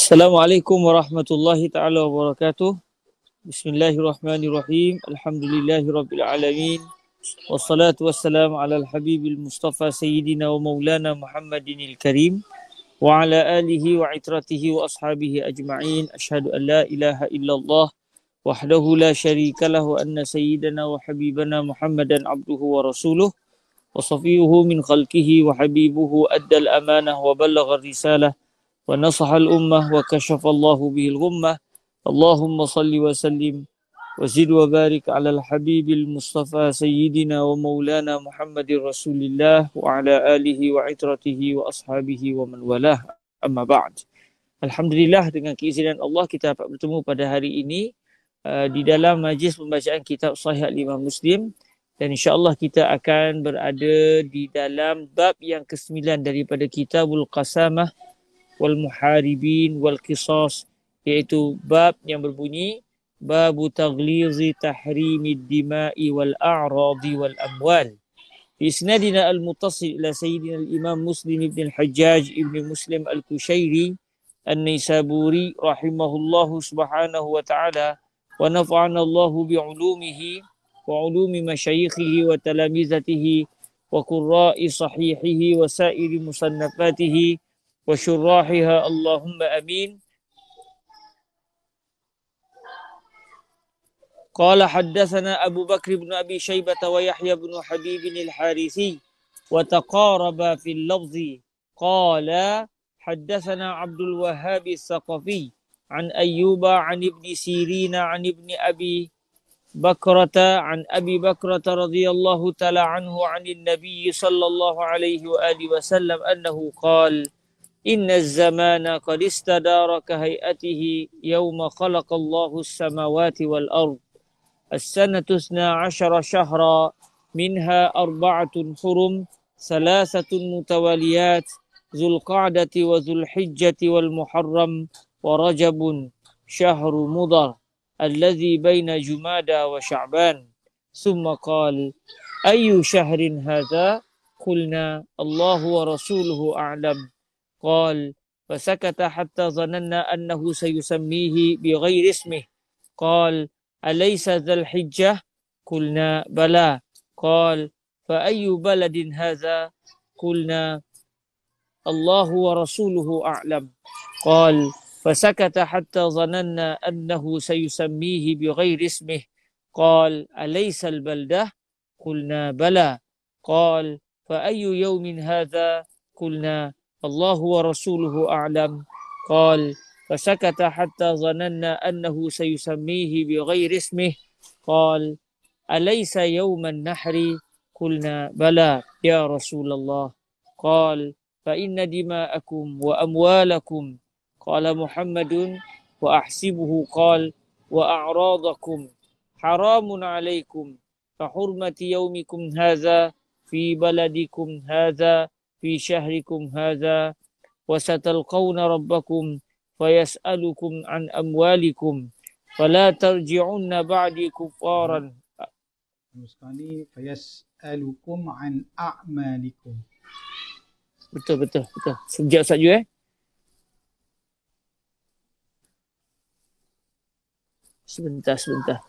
السلام عليكم ورحمة الله تعالى وبركاته. بسم الله الرحمن الرحيم. الحمد لله رب العالمين. والصلاة والسلام على الحبيب المصطفى سيدنا ومولانا محمد الكريم وعلى آله وعترته وأصحابه أجمعين. أشهد أن لا إله إلا الله وحده لا شريك له أن سيدنا وحبيبنا محمدا عبده ورسوله وصفيه من خلقه وحبيبه أدى الأمانة وبلغ الرسالة ونصح الأمة وكشف الله به الغمة اللهم صل وسلم وزد وبارك على الحبيب المصطفى سيدنا ومولانا محمد رسول الله وعلى آله وعترته وأصحابه ومن والاه أما بعد Alhamdulillah dengan keizinan Allah kita dapat bertemu pada hari ini uh, di dalam majlis pembacaan kitab Sahih Imam Muslim dan insyaAllah kita akan berada di dalam bab yang ke-9 daripada kitabul Qasamah wal muharibin wal qisas iaitu bab yang berbunyi bab taghlizi tahrimid dima'i wal a'radi wal amwal sayyidina al imam muslim ibn al hajjaj ibn muslim al kushairi النيسابوري رحمه الله سبحانه وتعالى ونفعنا الله بعلومه وعلوم مشايخه وتلامذته وقراء صحيحه وسائر مصنفاته وشراحها اللهم آمين. قال حدثنا أبو بكر بن أبي شيبة ويحيى بن حبيب الحارثي وتقاربا في اللفظ. قال حدثنا عبد الوهاب الثقفي عن أيوب عن ابن سيرين عن ابن أبي بكرة عن أبي بكرة رضي الله تعالى عنه عن النبي صلى الله عليه وآله وسلم أنه قال إن الزمان قد استدار كهيئته يوم خلق الله السماوات والأرض. السنة اثنا عشر شهرا منها أربعة حرم ثلاثة متواليات ذو القعدة وذو الحجة والمحرم ورجب شهر مضر الذي بين جمادى وشعبان. ثم قال أي شهر هذا؟ قلنا الله ورسوله أعلم. قال فسكت حتى ظننا أنه سيسميه بغير اسمه. قال أليس ذا الحجة؟ قلنا بلى. قال فأي بلد هذا؟ قلنا الله ورسوله أعلم. قال فسكت حتى ظننا أنه سيسميه بغير اسمه. قال أليس البلدة؟ قلنا بلى. قال فأي يوم هذا؟ قلنا الله ورسوله أعلم. قال فسكت حتى ظننا أنه سيسميه بغير اسمه. قال أليس يوم النحر؟ قلنا بلى يا رسول الله. قال فإن دماءكم وأموالكم. قال محمد وأحسبه. قال وأعراضكم. حرام عليكم. كحرمة يومكم هذا في بلدكم هذا في شهركم هذا وستلقون ربكم فيسألكم عن أموالكم فلا ترجعن بعدي كفارا Sekali fayas'alukum an a'malikum. Betul betul betul. Sejak saja eh. Sebentar sebentar.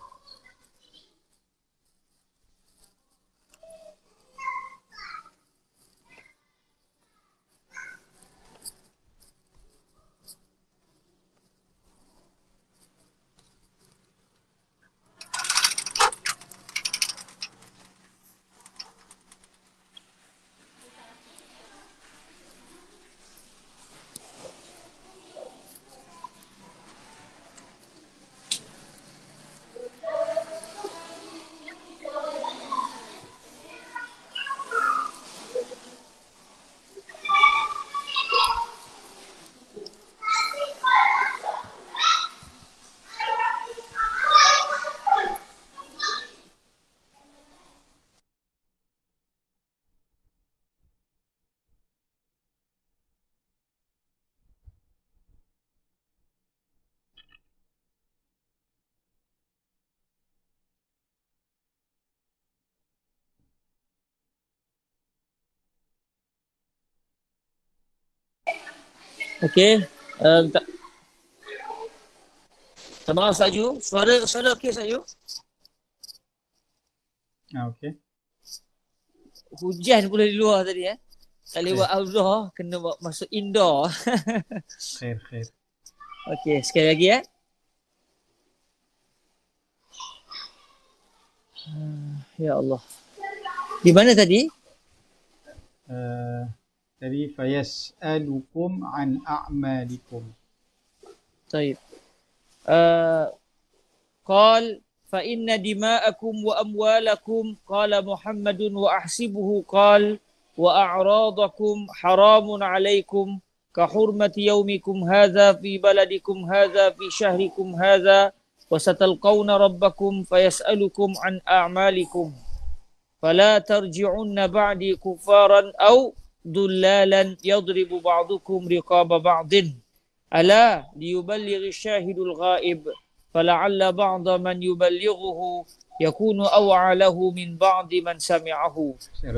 Okey. Uh, tak, Sama Saju. Suara suara okey Saju. Ah, okey. Hujan pula di luar tadi eh. Tak lewat outdoor, kena bawa masuk indoor. Khair, khair. okey, sekali lagi eh. Hmm, Ya Allah. Di mana tadi? Uh, tadi fayas'alukum an a'malikum. طيب آه قال فإن دماءكم وأموالكم قال محمد وأحسبه قال وأعراضكم حرام عليكم كحرمة يومكم هذا في بلدكم هذا في شهركم هذا وستلقون ربكم فيسألكم عن أعمالكم فلا ترجعن بعدي كفارا أو ضلالا يضرب بعضكم رقاب بعض. ألا ليبلغ الشاهد الغائب؟ فلعل بعض من يبلغه يكون أوعى له من بعض من سمعه.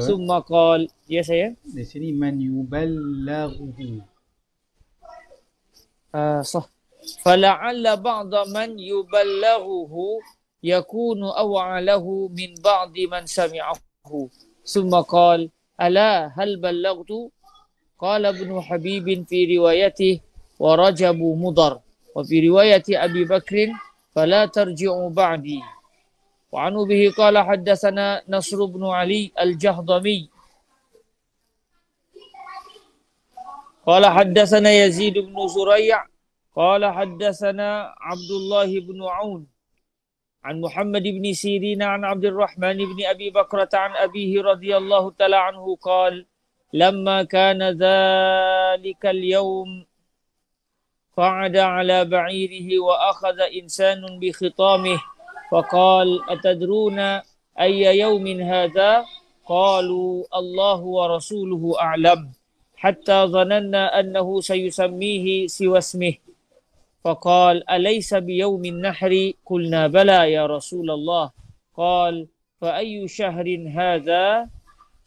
ثم قال يا saya di sini man yubalaghuhu. آه صح. فلعل بعض من يبلغه يكون أوعى له من بعض من سمعه. ثم قال ألا هل بلغت؟ قال ابن حبيب في روايته ورجب مضر. وفي رواية أبي بكر فلا ترجعوا بعدي. وعنه به قال حدثنا نصر بن علي الجهضمي. قال حدثنا يزيد بن زريع. قال حدثنا عبد الله بن عون. عن محمد بن سيرين عن عبد الرحمن بن أبي بكرة عن أبيه رضي الله تعالى عنه قال لما كان ذلك اليوم قعد على بعيره وأخذ إنسان بخطامه فقال أتدرون أي يوم هذا قالوا الله ورسوله أعلم حتى ظننا أنه سيسميه سوى اسمه فقال أليس بيوم النحر؟ قلنا بلى يا رسول الله. قال فأي شهر هذا؟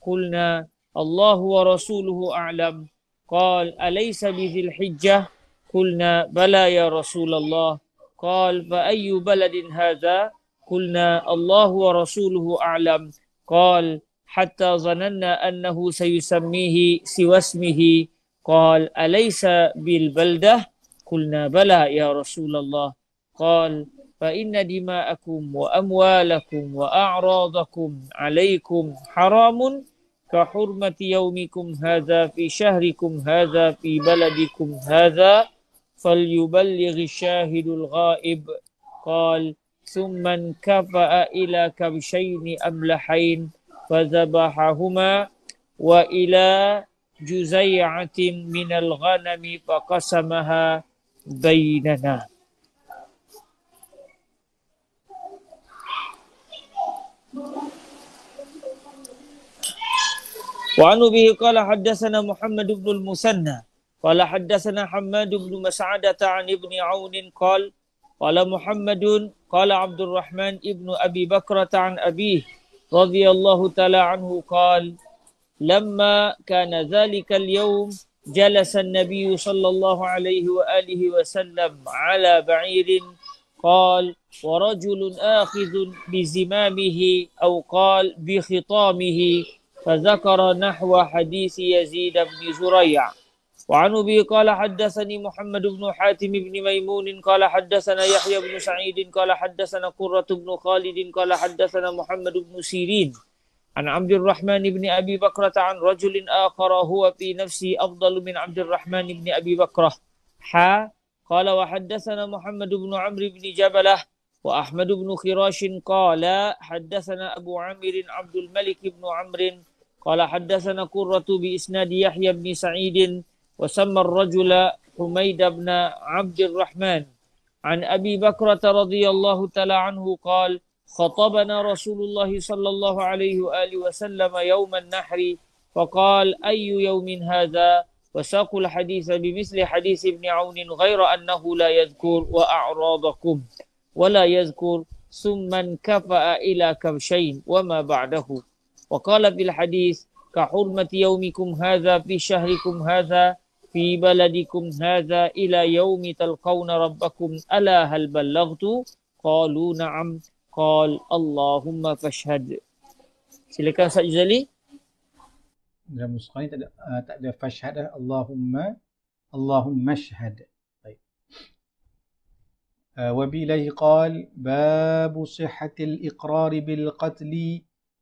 قلنا الله ورسوله أعلم. قال أليس بذي الحجة؟ قلنا بلى يا رسول الله. قال فأي بلد هذا؟ قلنا الله ورسوله أعلم. قال حتى ظننا أنه سيسميه سوى اسمه. قال أليس بالبلدة؟ قلنا بلى يا رسول الله. قال فإن دماءكم وأموالكم وأعراضكم عليكم حرام كحرمة يومكم هذا في شهركم هذا في بلدكم هذا فليبلغ الشاهد الغائب. قال ثم انكفأ إلى كبشين أملحين فذبحهما وإلى جزيعة من الغنم فقسمها. بيننا. وعن به قال حدثنا محمد بن المثنى قال حدثنا حماد بن مسعدة عن ابن عون قال قال محمد قال عبد الرحمن ابن أبي بكرة عن أبيه رضي الله تعالى عنه قال لما كان ذلك اليوم جلس النبي صلى الله عليه وآله وسلم على بعير قال ورجل آخذ بزمامه أو قال بخطامه فذكر نحو حديث يزيد بن زريع وعن أبي قال حدثني محمد بن حاتم بن ميمون قال حدثنا يحيى بن سعيد قال حدثنا قرة بن خالد قال حدثنا محمد بن سيرين عن عبد الرحمن بن أبي بكرة عن رجل آخر هو في نفسه أفضل من عبد الرحمن بن أبي بكرة. حا قال وحدثنا محمد بن عمرو بن جبلة وأحمد بن خراش قال حدثنا أبو عامر عبد الملك بن عمرو قال حدثنا قرة بإسناد يحيى بن سعيد وسمى الرجل حميد بن عبد الرحمن. عن أبي بكرة رضي الله تعالى عنه قال خطبنا رسول الله صلى الله عليه وآله وسلم يوم النحر فقال أي يوم هذا؟ وساق الحديث بمثل حديث ابن عون غير أنه لا يذكر وأعراضكم ولا يذكر ثم انكفأ إلى كبشين وما بعده. وقال في الحديث كحرمة يومكم هذا في شهركم هذا في بلدكم هذا إلى يوم تلقون ربكم ألا هل بلغت قالوا نعم. قال اللهم فاشهد. Silakan Ustaz Juzali dalam nuskhah ni tak ada uh, tak ada fashhad dah Allahumma Allahumma shhad طيب uh, وبإليه قال باب صحة الإقرار بالقتل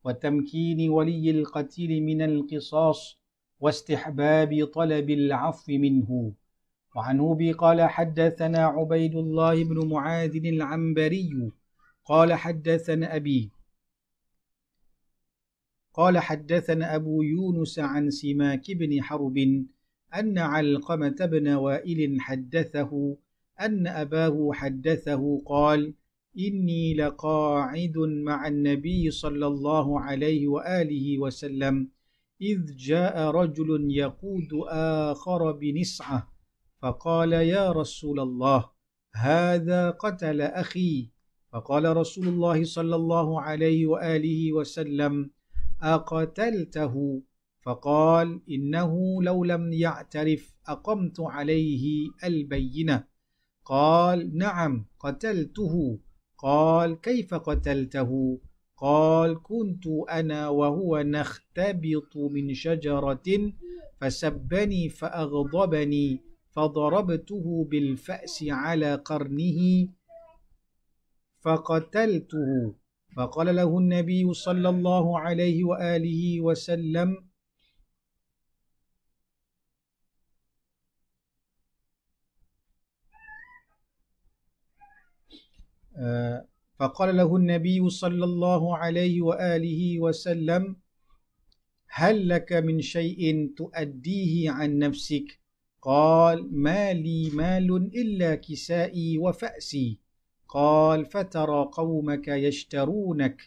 وتمكين ولي القتيل من القصاص واستحباب طلب العفو منه وعن أبي قال حدثنا عبيد الله بن معاذ العنبري قال حدثنا أبي قال حدثنا أبو يونس عن سماك بن حرب أن علقمة بن وائل حدثه أن أباه حدثه قال إني لقاعد مع النبي صلى الله عليه وآله وسلم إذ جاء رجل يقود آخر بنسعة فقال يا رسول الله هذا قتل أخي. فقال رسول الله صلى الله عليه وآله وسلم أقتلته؟ فقال إنه لو لم يعترف أقمت عليه البينة. قال نعم قتلته. قال كيف قتلته؟ قال كنت أنا وهو نختبط من شجرة فسبني فأغضبني فضربته بالفأس على قرنه فقتلته. فقال له النبي صلى الله عليه وآله وسلم آه، فقال له النبي صلى الله عليه وآله وسلم هل لك من شيء تؤديه عن نفسك؟ قال ما لي مال إلا كسائي وفأسي. قال فترى قومك يشترونك.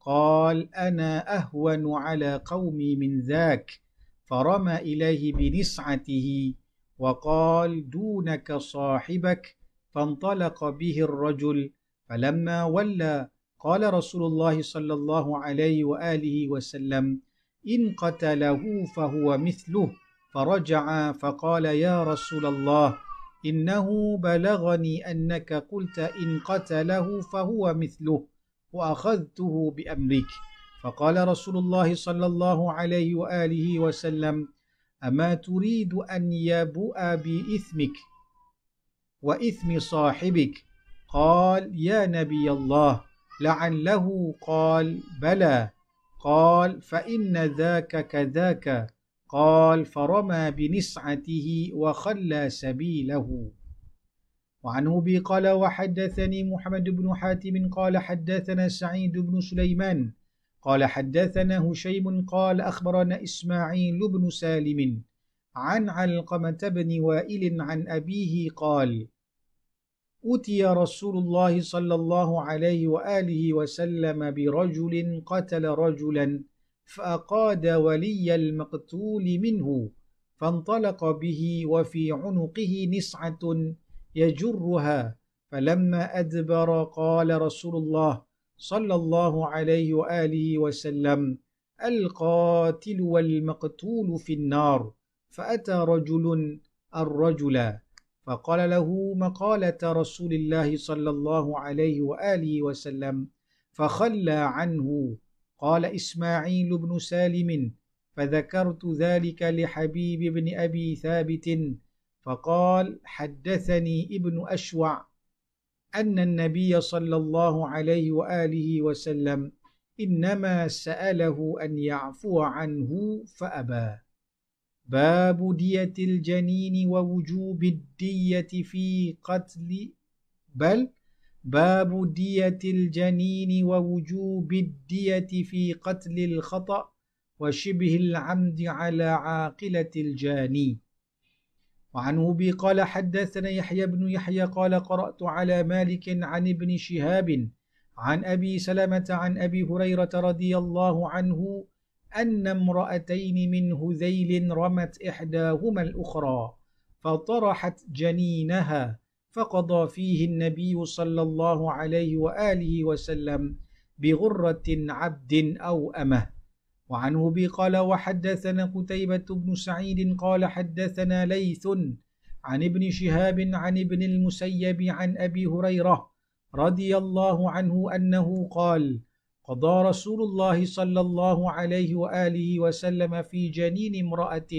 قال أنا أهون على قومي من ذاك. فرمى إليه بنسعته وقال دونك صاحبك. فانطلق به الرجل فلما ولى قال رسول الله صلى الله عليه وآله وسلم إن قتله فهو مثله. فرجع فقال يا رسول الله إنه بلغني أنك قلت إن قتله فهو مثله وأخذته بأمرك فقال رسول الله صلى الله عليه وآله وسلم أما تريد أن يبوء بإثمك وإثم صاحبك؟ قال يا نبي الله. لعله قال بلى. قال فإن ذاك كذاك. قال فرمى بنسعته وخلى سبيله. وعنه بي قال وحدثني محمد بن حاتم قال حدثنا سعيد بن سليمان قال حدثنا هشيم قال أخبرنا إسماعيل بن سالم عن علقمة بن وائل عن أبيه قال أتي رسول الله صلى الله عليه وآله وسلم برجل قتل رجلا فأقاد ولي المقتول منه فانطلق به وفي عنقه نسعة يجرها. فلما أدبر قال رسول الله صلى الله عليه وآله وسلم القاتل والمقتول في النار فأتى رجل الرجل فقال له مقالة رسول الله صلى الله عليه وآله وسلم فخلى عنه. قال إسماعيل بن سالم فذكرت ذلك لحبيب بن أبي ثابت فقال حدثني ابن أشوع أن النبي صلى الله عليه وآله وسلم إنما سأله أن يعفو عنه فأبى. باب دية الجنين ووجوب الدية في قتل بل باب دية الجنين ووجوب الدية في قتل الخطأ وشبه العمد على عاقلة الجاني. وعنه بي قال حدثنا يحيى بن يحيى قال قرأت على مالك عن ابن شهاب عن أبي سلمة عن أبي هريرة رضي الله عنه أن امرأتين من هذيل رمت إحداهما الأخرى فطرحت جنينها فقضى فيه النبي صلى الله عليه وآله وسلم بغرة عبد أو أمة. وعنه بي قال وحدثنا قتيبة بن سعيد قال حدثنا ليث عن ابن شهاب عن ابن المسيب عن أبي هريرة رضي الله عنه أنه قال قضى رسول الله صلى الله عليه وآله وسلم في جنين امرأة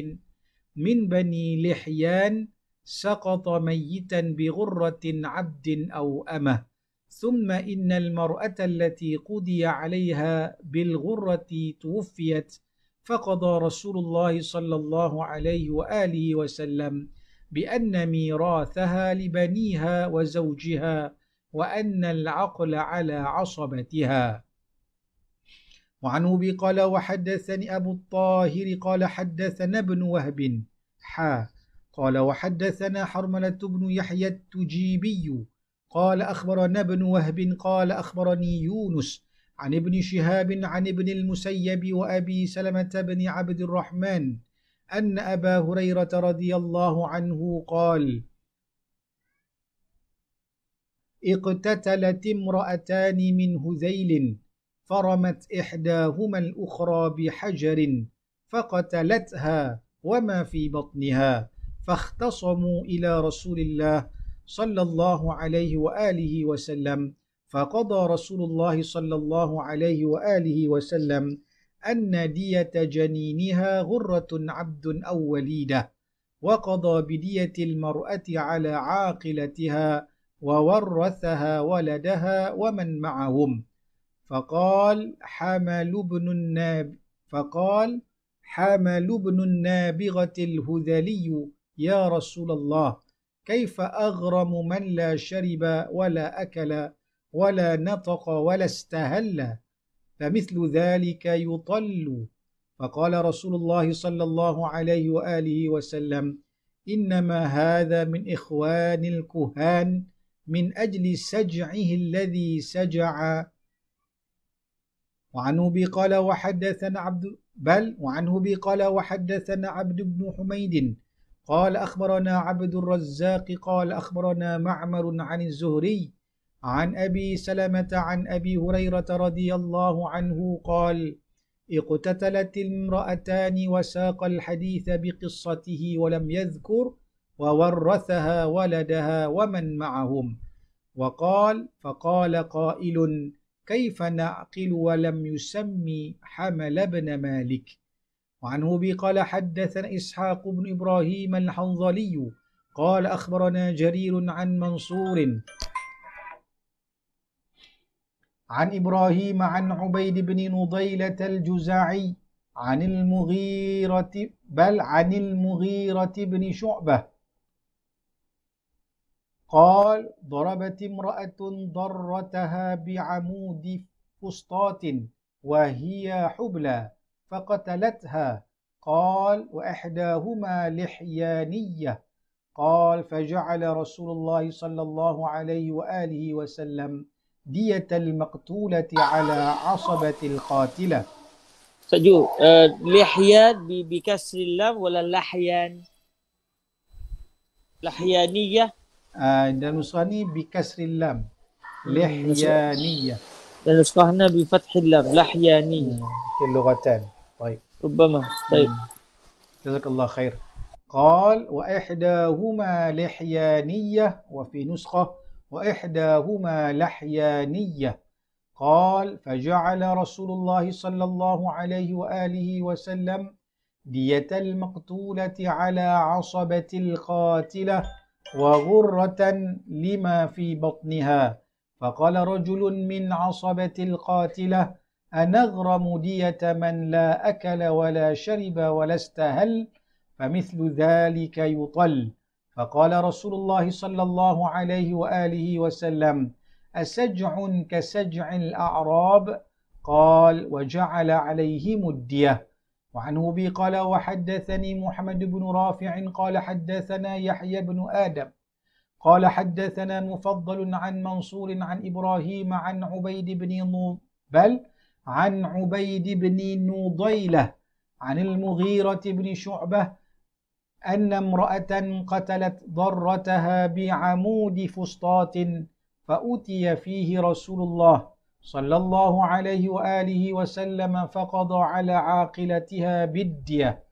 من بني لحيان سقط ميتا بغرة عبد أو أمة. ثم إن المرأة التي قضي عليها بالغرة توفيت فقضى رسول الله صلى الله عليه وآله وسلم بأن ميراثها لبنيها وزوجها وأن العقل على عصبتها. وعن أبي قال وحدثني أبو الطاهر قال حدثنا ابن وهب. حا. قال وحدثنا حرملة بن يحيى التجيبي قال أخبرنا ابن وهب قال أخبرني يونس عن ابن شهاب عن ابن المسيب وأبي سلمة بن عبد الرحمن أن أبا هريرة رضي الله عنه قال اقتتلت امرأتان من هذيل فرمت إحداهما الأخرى بحجر فقتلتها وما في بطنها. فاختصموا إلى رسول الله صلى الله عليه وآله وسلم. فقضى رسول الله صلى الله عليه وآله وسلم أن دية جنينها غرة عبد أو وليدة وقضى بدية المرأة على عاقلتها وورثها ولدها ومن معهم. فقال حمل بن الناب فقال حمل بن النابغة الهذلي يا رسول الله كيف أغرم من لا شرب ولا أكل ولا نطق ولا استهل؟ فمثل ذلك يطل. فقال رسول الله صلى الله عليه وآله وسلم إنما هذا من إخوان الكهان من أجل سجعه الذي سجع. وعنه بي قال وحدثنا عبد بل وعنه بي قال وحدثنا عبد بن حميد قال أخبرنا عبد الرزاق قال أخبرنا معمر عن الزهري عن أبي سلمة عن أبي هريرة رضي الله عنه قال اقتتلت المرأتان وساق الحديث بقصته ولم يذكر وورثها ولدها ومن معهم. وقال فقال قائل كيف نعقل ولم يسمي حمل بن مالك؟ وعنه بي قال حدثنا إسحاق بن إبراهيم الحنظلي قال أخبرنا جرير عن منصور عن إبراهيم عن عبيد بن نضيلة الجزاعي عن المغيرة بل عن المغيرة بن شعبة. قال ضربت امرأة ضرتها بعمود فسطاط وهي حبلى فقتلتها. قال وإحداهما لحيانية. قال فجعل رسول الله صلى الله عليه وآله وسلم دية المقتولة على عصبة القاتلة. سجو آه لحيان بكسر اللام ولا لحيان؟ لحيانية؟ آه نسخة بكسر اللام. لحيانية. نسخة بفتح اللام لحيانية. في اللغتان. طيب. ربما. طيب. جزاك الله خير. قال وإحداهما لحيانية وفي نسخة وإحداهما لحيانية. قال فجعل رسول الله صلى الله عليه وآله وسلم دية المقتولة على عصبة القاتلة وغرة لما في بطنها. فقال رجل من عصبة القاتلة أنغرم دية من لا أكل ولا شرب ولا استهل فمثل ذلك يطل. فقال رسول الله صلى الله عليه وآله وسلم أسجع كسجع الأعراب؟ قال وجعل عليهم الدية. وعنه بي قال وحدثني محمد بن رافع قال حدثنا يحيى بن آدم. قال حدثنا مفضل عن منصور عن إبراهيم عن عبيد بن بل عن عبيد بن نضيلة عن المغيرة بن شعبة أن امرأة قتلت ضرتها بعمود فسطاط فأتي فيه رسول الله صلى الله عليه وآله وسلم فقضى على عاقلتها بالدية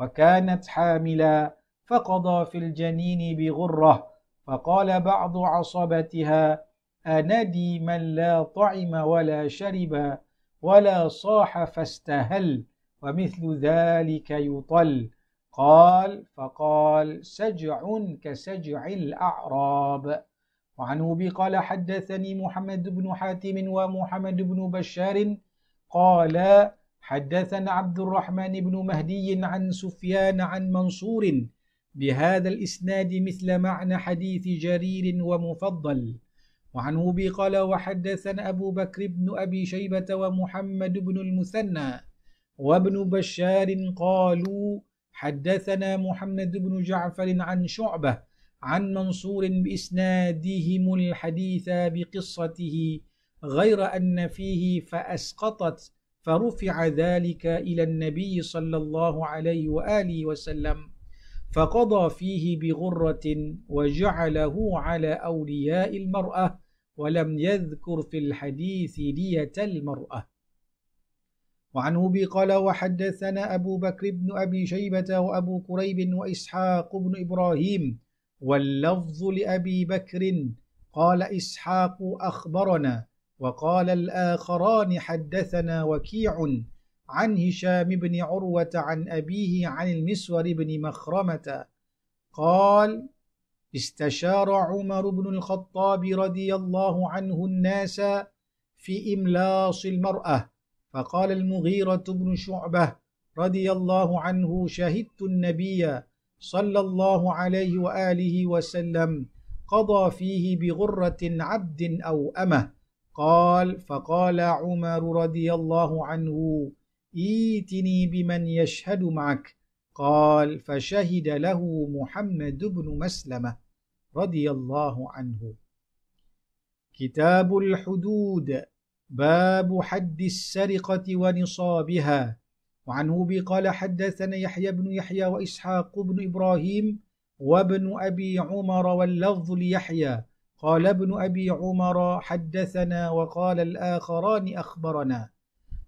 وكانت حاملا فقضى في الجنين بغرة فقال بعض عصبتها أندي من لا طعم ولا شرب؟ ولا صاح فاستهل ومثل ذلك يطل. قال فقال سجع كسجع الأعراب. وعن أبي قال حدثني محمد بن حاتم ومحمد بن بشار. قال حدثنا عبد الرحمن بن مهدي عن سفيان عن منصور. بهذا الإسناد مثل معنى حديث جرير ومفضل. وعن أبي قال وحدثنا أبو بكر بن أبي شيبة ومحمد بن المثنى وابن بشار قالوا حدثنا محمد بن جعفر عن شعبة عن منصور بإسنادهم الحديث بقصته غير أن فيه فأسقطت فرفع ذلك إلى النبي صلى الله عليه وآله وسلم. فقضى فيه بغرة وجعله على أولياء المرأة ولم يذكر في الحديث دية المرأة. وعن أبي قال وحدثنا أبو بكر بن أبي شيبة وأبو كريب وإسحاق بن إبراهيم واللفظ لأبي بكر قال إسحاق أخبرنا وقال الآخران حدثنا وكيع عن هشام بن عروة عن أبيه عن المسور بن مخرمة. قال استشار عمر بن الخطاب رضي الله عنه الناس في إملاص المرأة. فقال المغيرة بن شعبة رضي الله عنه شهدت النبي صلى الله عليه وآله وسلم قضى فيه بغرة عبد أو أمة. قال فقال عمر رضي الله عنه ايتني بمن يشهد معك. قال فشهد له محمد بن مسلمة رضي الله عنه. كتاب الحدود باب حد السرقة ونصابها. وعنه بي قال حدثنا يحيى بن يحيى وإسحاق بن إبراهيم وابن أبي عمر واللفظ ليحيى. قال ابن أبي عمر حدثنا وقال الآخران أخبرنا.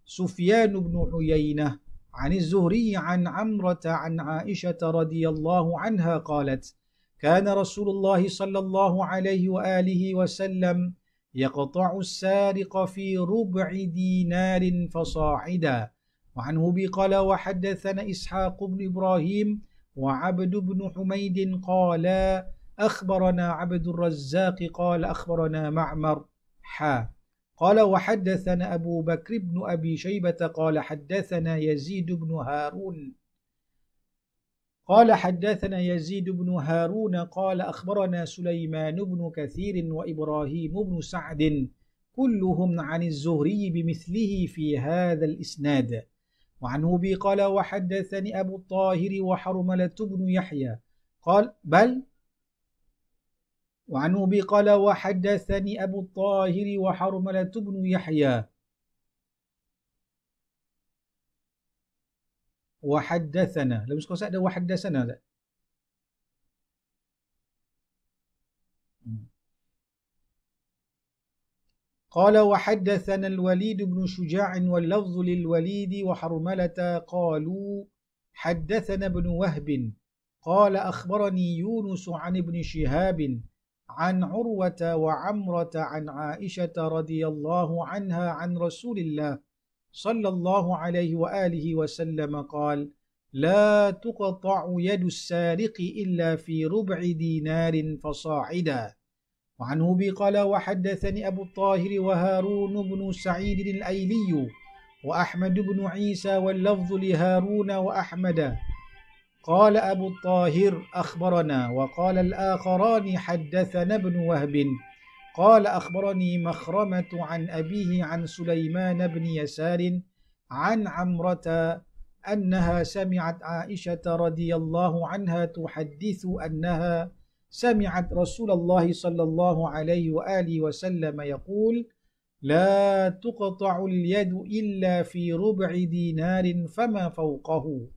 سفيان بن عيينة عن الزهري عن عمرة عن عائشة رضي الله عنها قالت كان رسول الله صلى الله عليه وآله وسلم يقطع السارق في ربع دينار فصاعدا. وعنه قال وحدثنا إسحاق بن إبراهيم وعبد بن حميد قال أخبرنا عبد الرزاق قال أخبرنا معمر. حا. قال وحدثنا أبو بكر بن أبي شيبة قال حدثنا يزيد بن هارون. قال حدثنا يزيد بن هارون قال أخبرنا سليمان بن كثير وإبراهيم بن سعد كلهم عن الزهري بمثله في هذا الإسناد. وعن أبي قال وحدثني أبو الطاهر وحرملة بن يحيى. قال بل وعن أبي قال وحدثني أبو الطاهر وحرملة بن يحيى. وحدثنا لم يسكن سعد وحدثنا لا قال وحدثنا الوليد بن شجاع واللفظ للوليد وحرملة قالوا حدثنا ابن وهب قال أخبرني يونس عن ابن شهاب عن عروة وعمرة عن عائشة رضي الله عنها عن رسول الله صلى الله عليه وآله وسلم قال لا تقطع يد السارق إلا في ربع دينار فصاعدا. وعنه بي قال وحدثني أبو الطاهر وهارون بن سعيد الأيلي وأحمد بن عيسى واللفظ لهارون وأحمد. قال أبو الطاهر أخبرنا وقال الآخران حدثنا ابن وهب. قال أخبرني مخرمة عن أبيه عن سليمان بن يسار عن عمرة أنها سمعت عائشة رضي الله عنها تحدث أنها سمعت رسول الله صلى الله عليه وآله وسلم يقول لا تقطع اليد إلا في ربع دينار فما فوقه.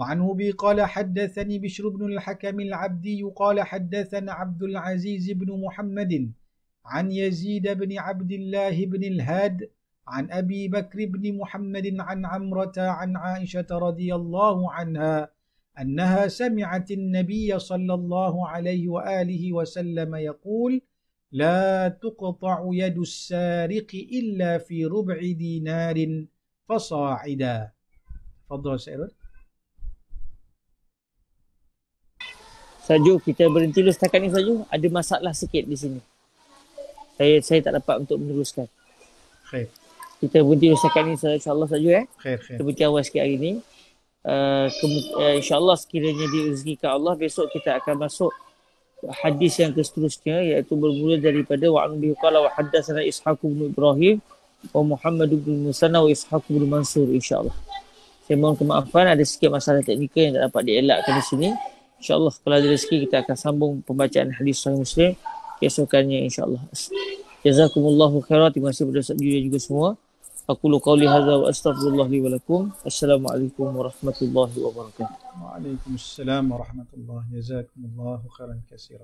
وعنه بي قال حدثني بشر بن الحكم العبدي قال حدثنا عبد العزيز بن محمد عن يزيد بن عبد الله بن الهاد عن أبي بكر بن محمد عن عمرة عن عائشة رضي الله عنها أنها سمعت النبي صلى الله عليه وآله وسلم يقول لا تقطع يد السارق إلا في ربع دينار فصاعدا. تفضل سيد Saju kita berhenti dulu setakat ni Saju. Ada masalah sikit di sini. Saya saya tak dapat untuk meneruskan. Khair. Kita berhenti dulu setakat ni insya-Allah Saju eh. Khair khair. Kita berhenti awal sikit hari ni. Uh, uh, insya-Allah sekiranya direzekikan Allah besok kita akan masuk hadis yang seterusnya iaitu bermula daripada wa an bihi qala wa haddatsana ishaq bin ibrahim wa muhammad bin musanna wa ishaq bin mansur insyaallah saya mohon kemaafan ada sikit masalah teknikal yang tak dapat dielakkan di sini InsyaAllah kalau ada rezeki kita akan sambung pembacaan hadis Sahih Muslim keesokannya insyaAllah. Jazakumullahu khairan. Terima kasih kepada Ustaz juga semua. Aku lu qawli hadza wa astaghfirullah li wa lakum. Assalamualaikum warahmatullahi wabarakatuh. Waalaikumsalam warahmatullahi wabarakatuh. Jazakumullahu khairan katsiran.